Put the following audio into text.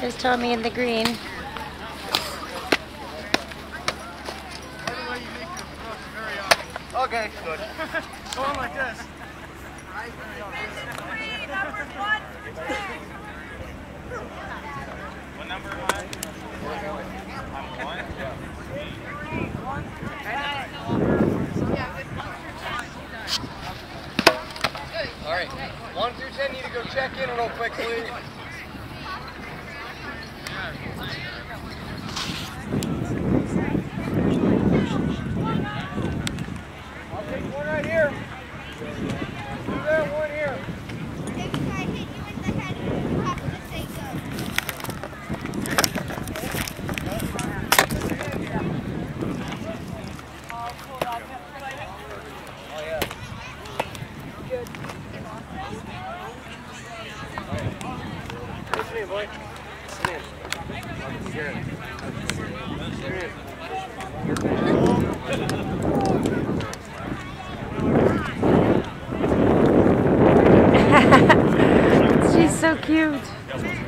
There's Tommy in the green. Okay, good. Go on like this. What number am I? I'm one. All right, one through ten, need to go check in real quickly. Listen in, boy. She's so cute.